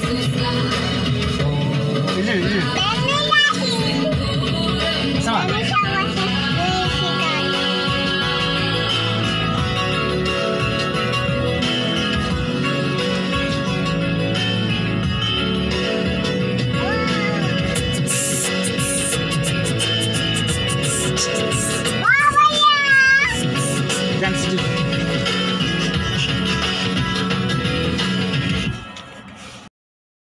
日日ね。